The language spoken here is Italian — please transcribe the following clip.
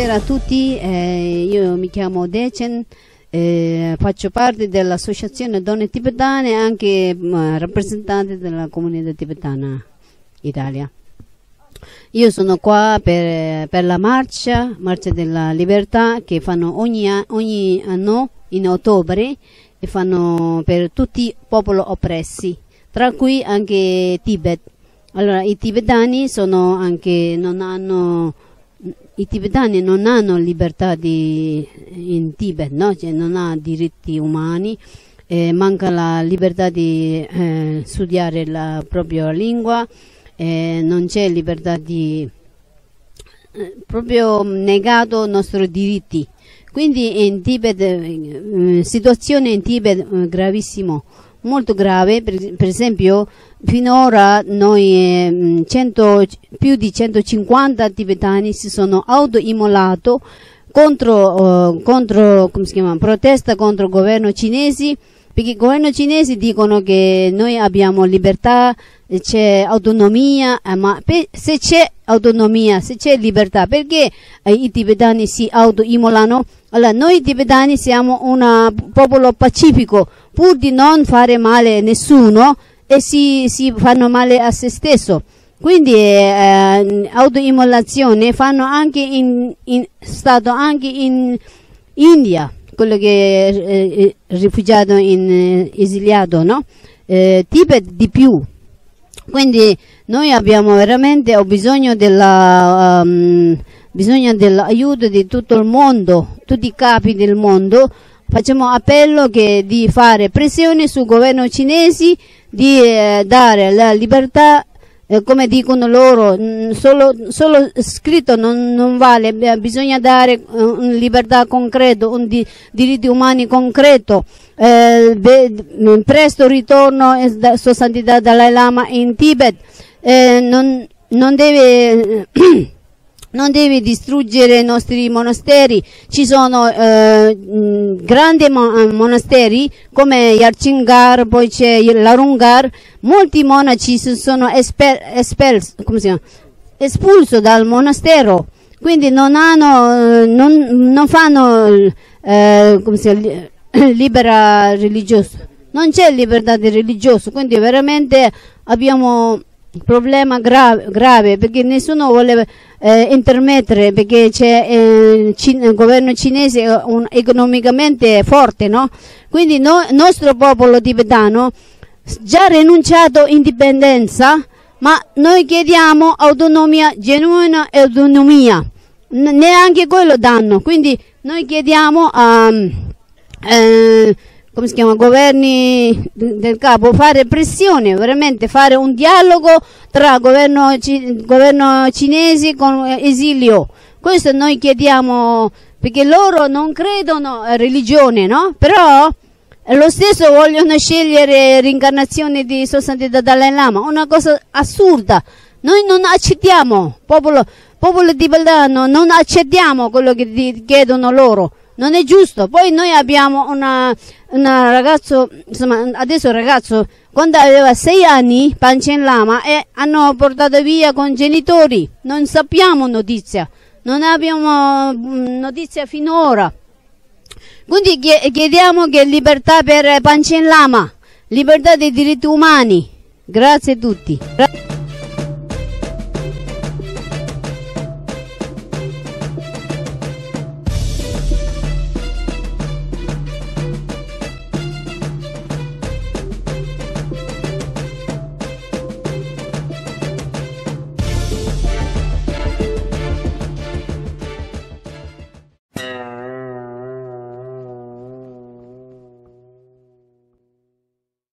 Buonasera a tutti, eh, io mi chiamo Decen, eh, faccio parte dell'associazione Donne Tibetane e anche mh, rappresentante della comunità tibetana Italia. Io sono qua per, per la marcia, marcia della libertà che fanno ogni, ogni anno in ottobre e fanno per tutti i popoli oppressi, tra cui anche Tibet. Allora, i tibetani sono anche, non hanno i tibetani non hanno libertà di, in Tibet, no? cioè non hanno diritti umani, eh, manca la libertà di eh, studiare la propria lingua, eh, non c'è libertà di... Eh, proprio negato i nostri diritti. Quindi in Tibet, eh, situazione in Tibet eh, gravissimo molto grave, per, per esempio finora noi eh, 100, più di 150 tibetani si sono autoimmolati contro, uh, contro chiama, protesta contro il governo cinese perché il governo cinese dicono che noi abbiamo libertà, c'è autonomia, eh, ma se c'è autonomia, se c'è libertà, perché eh, i tibetani si autoimmolano? Allora, noi tibetani siamo un popolo pacifico, pur di non fare male a nessuno e si, si fanno male a se stesso. Quindi eh, autoimmolazione fanno anche in, in stato anche in India, quello che è eh, rifugiato in eh, esiliato, no? Eh, Tibet di più. Quindi noi abbiamo veramente bisogno della um, bisogno dell'aiuto di tutto il mondo, tutti i capi del mondo facciamo appello che, di fare pressione sul governo cinese di eh, dare la libertà eh, come dicono loro mh, solo, solo, scritto non, non, vale bisogna dare uh, una libertà concreta un di, diritti umani concreto eh, be, presto ritorno eh, sua santità Dalai Lama in Tibet eh, non, non deve non deve distruggere i nostri monasteri. Ci sono eh, grandi eh, monasteri come Yarchingar, poi c'è l'Arungar. Molti monaci sono espulsi dal monastero, quindi non, hanno, non, non fanno eh, dice, libera religiosa. Non c'è libertà di religioso, quindi veramente abbiamo problema grave, grave perché nessuno vuole eh, intermettere perché c'è eh, il governo cinese un, economicamente forte, no? Quindi il no, nostro popolo tibetano già rinunciato indipendenza, ma noi chiediamo autonomia, genuina autonomia. N neanche quello danno, quindi noi chiediamo a... Um, eh, come si chiama, governi del capo, fare pressione, veramente fare un dialogo tra governo, governo cinese con esilio. Questo noi chiediamo perché loro non credono a religione, no? Però lo stesso vogliono scegliere l'incarnazione di Sua Santità Dalai Lama, una cosa assurda. Noi non accettiamo, popolo, popolo tibetano, non accettiamo quello che chiedono loro non è giusto. Poi noi abbiamo una, una ragazzo, insomma, adesso il ragazzo, quando aveva sei anni, Panchen Lama, e hanno portato via con genitori. Non sappiamo notizia, non abbiamo mm, notizia finora. Quindi chiediamo che libertà per Panchen Lama, libertà dei diritti umani. Grazie a tutti.